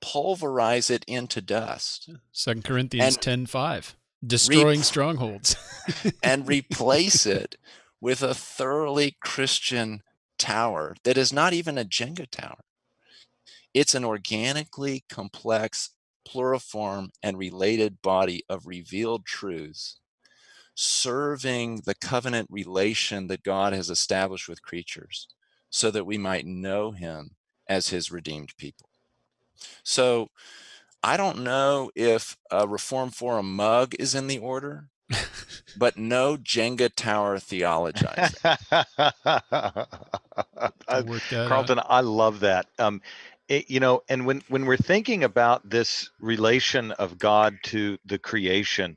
pulverize it into dust Second Corinthians And- ten five. Destroying Re- strongholds. and replace it with a thoroughly Christian tower that is not even a Jenga tower. It's an organically complex, pluriform, and related body of revealed truths serving the covenant relation that God has established with creatures so that we might know him as his redeemed people. So I don't know if a Reform Forum mug is in the order, but no Jenga tower theologizing. I'll work that out. Carlton, I love that. Um, it, you know, and when when we're thinking about this relation of God to the creation,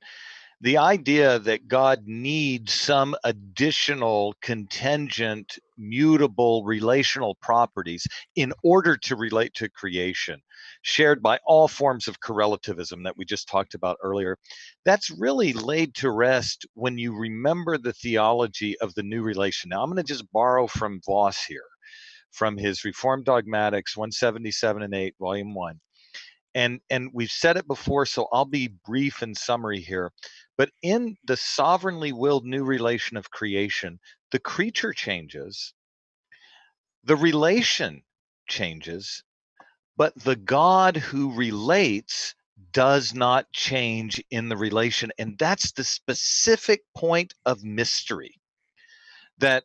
the idea that God needs some additional contingent, mutable relational properties in order to relate to creation, shared by all forms of correlativism that we just talked about earlier, that's really laid to rest when you remember the theology of the new relation. Now, I'm going to just borrow from Vos here, from his Reformed Dogmatics 177 and 8, volume 1 and and we've said it before so i'll be brief in summary here but in the sovereignly willed new relation of creation the creature changes the relation changes but the god who relates does not change in the relation and that's the specific point of mystery that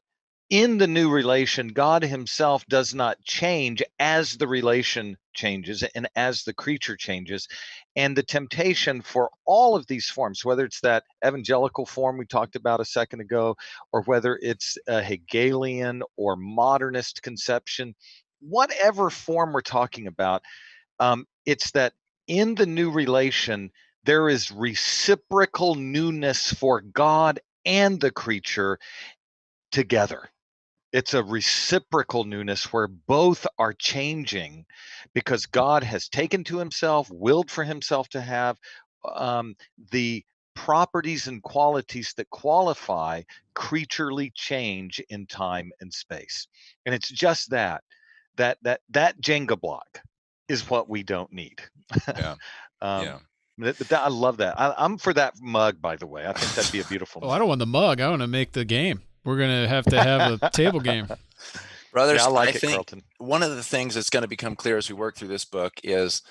in the new relation, God Himself does not change as the relation changes and as the creature changes. And the temptation for all of these forms, whether it's that evangelical form we talked about a second ago, or whether it's a Hegelian or modernist conception, whatever form we're talking about, um, it's that in the new relation, there is reciprocal newness for God and the creature together it's a reciprocal newness where both are changing because God has taken to himself, willed for himself to have um, the properties and qualities that qualify creaturely change in time and space. And it's just that that that that Jenga block is what we don't need. Yeah. um, yeah. that- that- I love that. I, I'm for that mug, by the way. I think that'd be a beautiful. Oh, mug. I don't want the mug. I want to make the game. We're gonna have to have a table game. Brothers, yeah, I like it, think Carlton. one of the things that's going to become clear as we work through this book is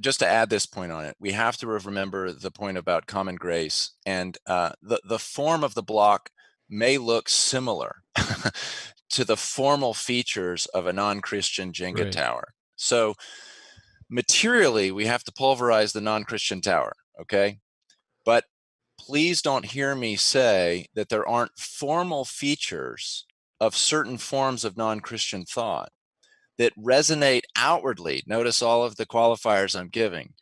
just to add this point on it, we have to remember the point about common grace and uh, the the form of the block may look similar to the formal features of a non-Christian Jenga Right. tower. So materially, we have to pulverize the non-Christian tower. Okay, but please don't hear me say that there aren't formal features of certain forms of non-Christian thought that resonate outwardly. Notice all of the qualifiers I'm giving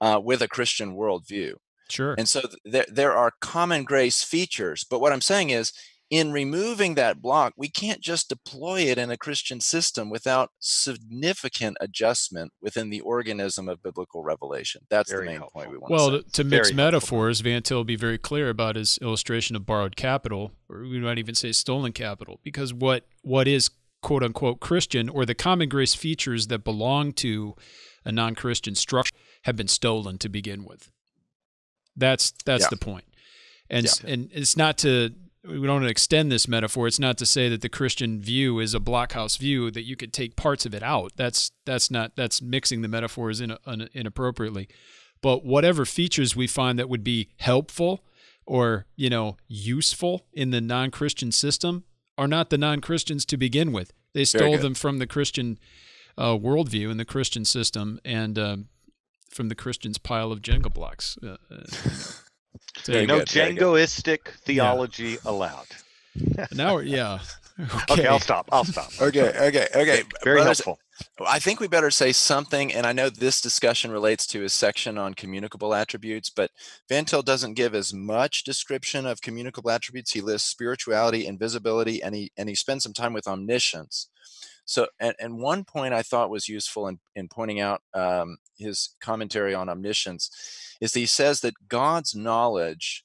uh, with a Christian worldview. Sure. And so th- there, there are common grace features. But what I'm saying is, in removing that block, we can't just deploy it in a Christian system without significant adjustment within the organism of biblical revelation. That's Very the main helpful. point we want Well, to say. to, to mix Very helpful. metaphors, Van Til will be very clear about his illustration of borrowed capital, or we might even say stolen capital, because what what is quote unquote Christian or the common grace features that belong to a non-Christian structure have been stolen to begin with. That's that's Yeah. the point. And s- and it's not to we don't want to extend this metaphor. It's not to say that the Christian view is a blockhouse view that you could take parts of it out. That's that's not that's mixing the metaphors in, in, inappropriately. But whatever features we find that would be helpful or you know useful in the non-Christian system are not the non-Christians to begin with. They stole them from the Christian uh, worldview and the Christian system and um, from the Christian's pile of Jenga blocks. Uh, uh you know, no good, Jengoistic theology yeah. allowed. now, yeah. Okay. okay. I'll stop. I'll stop. okay, okay, okay. Very Brothers, helpful. I think we better say something, and I know this discussion relates to his section on communicable attributes, but Van Til doesn't give as much description of communicable attributes. He lists spirituality, invisibility, and he and he spends some time with omniscience. So, and, and one point I thought was useful in, in pointing out um, his commentary on omniscience is that he says that God's knowledge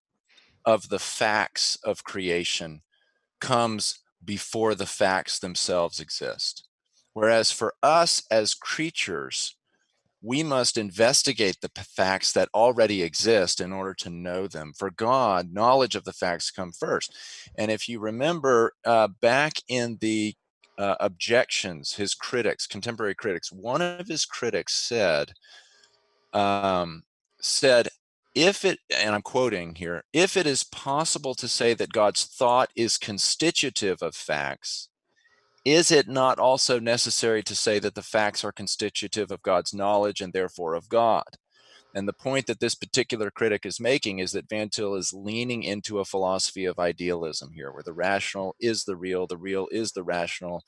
of the facts of creation comes before the facts themselves exist. Whereas for us as creatures, we must investigate the facts that already exist in order to know them. For God, knowledge of the facts come first. And if you remember uh, back in the uh, objections, his critics, contemporary critics, one of his critics said, um, said, if it, and I'm quoting here, if it is possible to say that God's thought is constitutive of facts, is it not also necessary to say that the facts are constitutive of God's knowledge and therefore of God? And the point that this particular critic is making is that Van Til is leaning into a philosophy of idealism here, where the rational is the real, the real is the rational.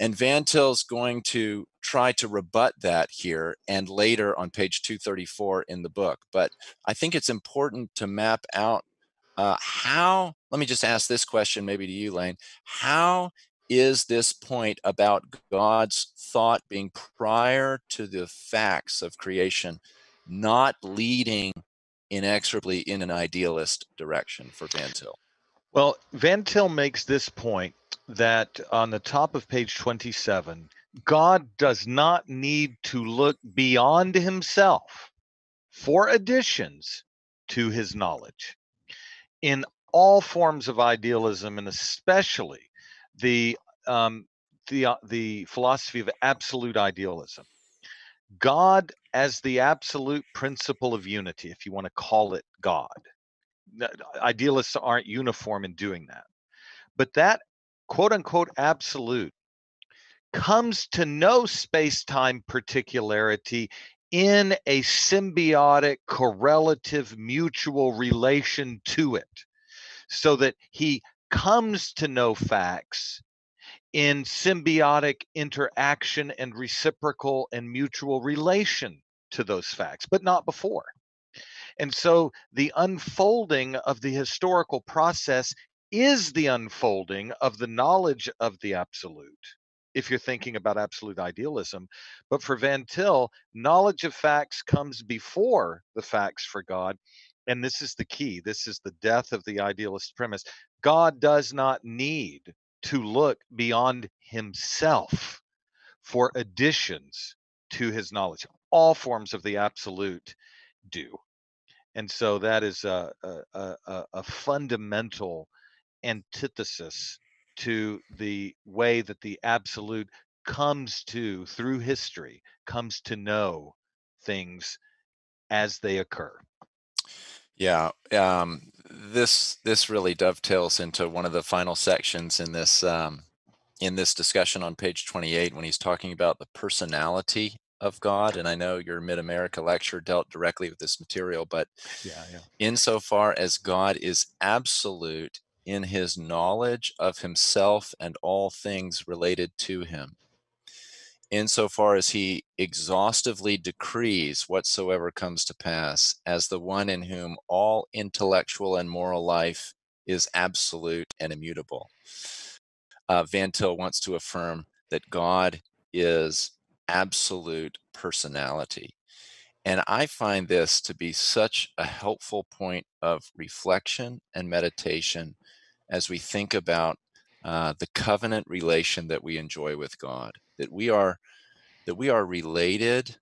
And Van Til's going to try to rebut that here and later on page 234 in the book. But I think it's important to map out uh, how, let me just ask this question maybe to you, Lane. How is this point about God's thought being prior to the facts of creation not leading inexorably in an idealist direction for Van Til? Well, Van Til makes this point that on the top of page 27, God does not need to look beyond himself for additions to his knowledge. In all forms of idealism, and especially the um, the uh, the philosophy of absolute idealism. God as the absolute principle of unity, if you want to call it God. Idealists aren't uniform in doing that. But that quote unquote absolute comes to no space time particularity in a symbiotic, correlative, mutual relation to it, so that he comes to know facts in symbiotic interaction and reciprocal and mutual relation to those facts, but not before. And so the unfolding of the historical process is the unfolding of the knowledge of the absolute, if you're thinking about absolute idealism. But for Van Til, knowledge of facts comes before the facts for God. And this is the key. This is the death of the idealist premise. God does not need to look beyond himself for additions to his knowledge. All forms of the absolute do. And so that is a, a, a, a fundamental antithesis to the way that the absolute comes to, through history, comes to know things as they occur. Yeah, um, this this really dovetails into one of the final sections in this um, in this discussion on page 28 when he's talking about the personality of God. And I know your Mid America lecture dealt directly with this material, but yeah, yeah. insofar as God is absolute in his knowledge of himself and all things related to him, insofar as he exhaustively decrees whatsoever comes to pass as the one in whom all intellectual and moral life is absolute and immutable. Uh, Van Til wants to affirm that God is absolute personality. And I find this to be such a helpful point of reflection and meditation as we think about uh, the covenant relation that we enjoy with God that we are that we are related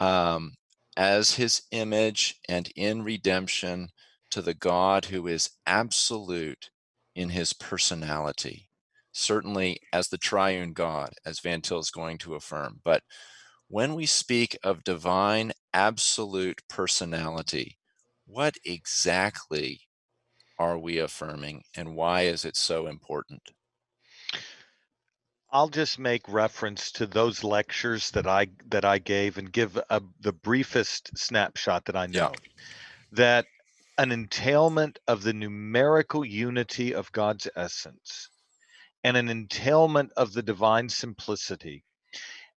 um, as his image and in redemption to the God who is absolute in his personality. Certainly as the triune God, as Van Til is going to affirm. But when we speak of divine absolute personality, what exactly are we affirming and why is it so important? I'll just make reference to those lectures that I that I gave and give a, the briefest snapshot that I know. Yeah. That an entailment of the numerical unity of God's essence and an entailment of the divine simplicity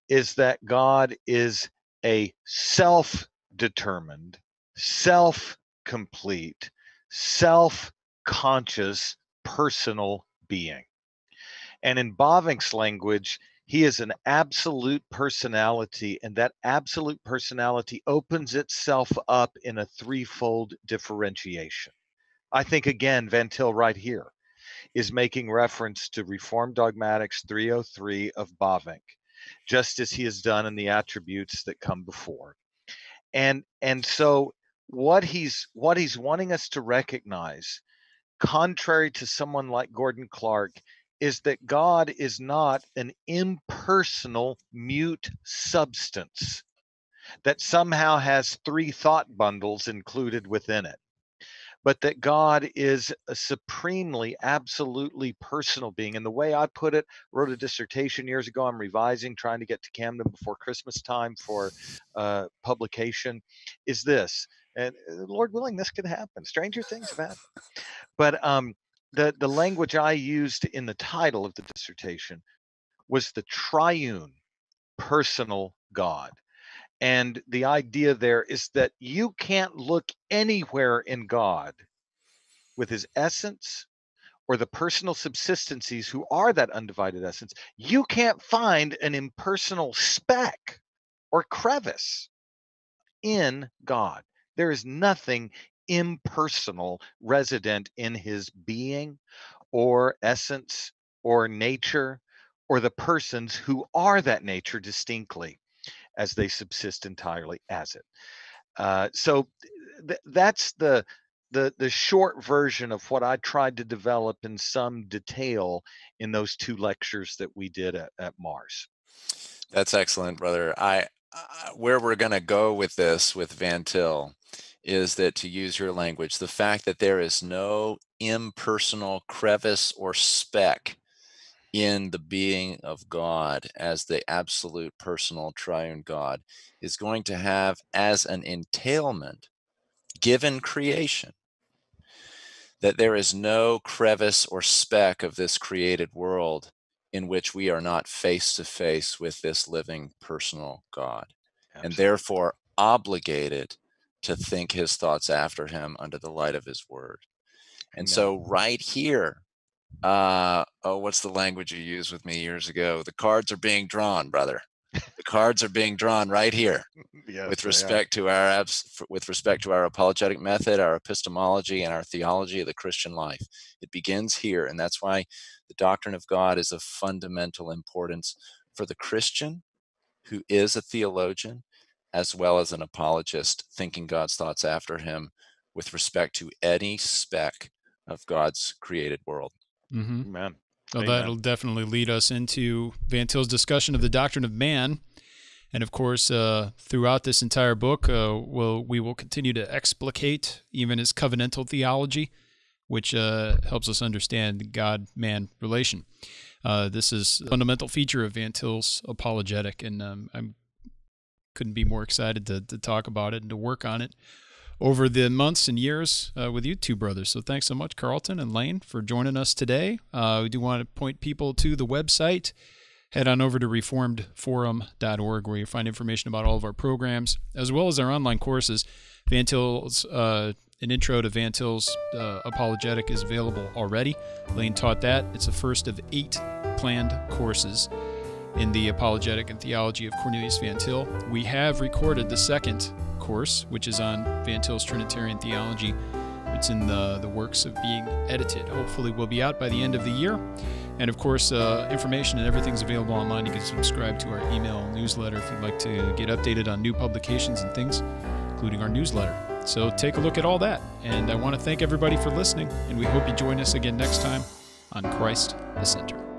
is that God is a self determined, self complete, self conscious, personal being. And in Bavinck's language, he is an absolute personality, and that absolute personality opens itself up in a threefold differentiation. I think, again, Van Til right here is making reference to Reformed Dogmatics 303 of Bavinck, just as he has done in the attributes that come before. And and so what he's what he's wanting us to recognize, contrary to someone like Gordon Clark, is that God is not an impersonal mute substance that somehow has three thought bundles included within it but that God is a supremely, absolutely personal being. And the way I put it, wrote a dissertation years ago. I'm revising, trying to get to Camden before Christmas time for uh, publication. Is this, and uh, Lord willing, this could happen. Stranger things have happened. But um, the the language I used in the title of the dissertation was the triune personal God. And the idea there is that you can't look anywhere in God with his essence or the personal subsistencies who are that undivided essence. You can't find an impersonal speck or crevice in God. There is nothing impersonal resident in his being or essence or nature or the persons who are that nature distinctly as they subsist entirely as it. Uh, so th- that's the the the short version of what I tried to develop in some detail in those two lectures that we did at, at Mars. That's excellent, brother. I uh, where we're going to go with this with Van Til is that to use your language, the fact that there is no impersonal crevice or speck in the being of God as the absolute personal triune God is going to have as an entailment given creation that there is no crevice or speck of this created world in which we are not face to face with this living personal God Absolutely. and therefore obligated to think his thoughts after him under the light of his word. And so, right here, uh, oh, what's the language you used with me years ago? The cards are being drawn, brother. The cards are being drawn right here, yes, with respect to our abs- with respect to our apologetic method, our epistemology, and our theology of the Christian life. It begins here, and that's why the doctrine of God is of fundamental importance for the Christian who is a theologian as well as an apologist, thinking God's thoughts after him with respect to any speck of God's created world. Mm-hmm. Amen. So Amen. that'll definitely lead us into Van Til's discussion of the doctrine of man. And of course, uh, throughout this entire book, uh, we'll, we will continue to explicate even his covenantal theology, which uh, helps us understand the God man relation. Uh, this is a fundamental feature of Van Til's apologetic, and um, I couldn't be more excited to, to talk about it and to work on it over the months and years uh, with you two brothers. So thanks so much, Carlton and Lane, for joining us today. Uh, we do want to point people to the website. Head on over to reformedforum.org where you find information about all of our programs as well as our online courses. Van Til's uh, an intro to Van Til's uh, apologetic is available already. Lane taught that. It's the first of eight planned courses in the apologetic and theology of Cornelius Van Til. We have recorded the second course, which is on Van Til's Trinitarian theology. It's in the, the works of being edited. Hopefully, will be out by the end of the year. And of course, uh, information and everything's available online. You can subscribe to our email newsletter if you'd like to get updated on new publications and things, including our newsletter. So take a look at all that. And I want to thank everybody for listening, and we hope you join us again next time on Christ the Center.